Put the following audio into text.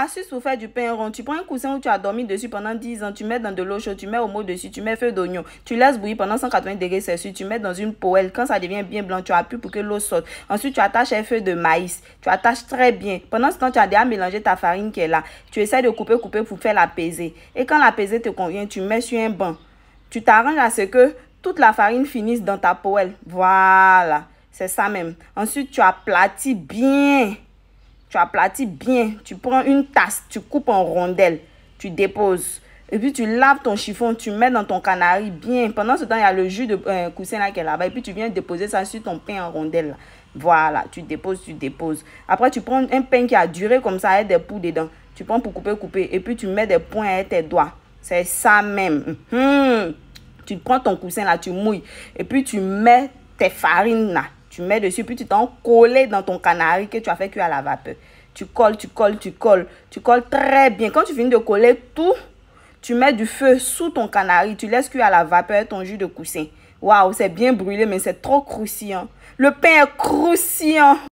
Astuce pour faire du pain rond. Tu prends un coussin où tu as dormi dessus pendant 10 ans, tu mets dans de l'eau chaude, tu mets au mot dessus, tu mets feu d'oignon, tu laisses bouillir pendant 180 degrés Celsius, tu mets dans une poêle. Quand ça devient bien blanc, tu appuies pour que l'eau sorte. Ensuite, tu attaches un feu de maïs. Tu attaches très bien. Pendant ce temps, tu as déjà mélangé ta farine qui est là. Tu essaies de couper, couper pour faire la. Et quand la te convient, tu mets sur un banc. Tu t'arranges à ce que toute la farine finisse dans ta poêle. Voilà. C'est ça même. Ensuite, tu aplatis bien tu aplatis bien, tu prends une tasse, tu coupes en rondelles, tu déposes. Et puis tu laves ton chiffon, tu mets dans ton canari bien. Pendant ce temps, il y a le jus de euh, coussin là qui est là-bas. Et puis tu viens déposer ça sur ton pain en rondelles. Voilà, tu déposes, tu déposes. Après, tu prends un pain qui a duré comme ça avec des poux dedans. Tu prends pour couper, couper. Et puis tu mets des points avec tes doigts. C'est ça même. Hum. Tu prends ton coussin là, tu mouilles. Et puis tu mets tes farines là tu mets dessus, puis tu t'en collé dans ton canari que tu as fait cuire à la vapeur. Tu colles, tu colles, tu colles. Tu colles très bien. Quand tu finis de coller tout, tu mets du feu sous ton canari. Tu laisses cuire à la vapeur ton jus de coussin. Waouh, c'est bien brûlé, mais c'est trop croustillant. Le pain est croustillant.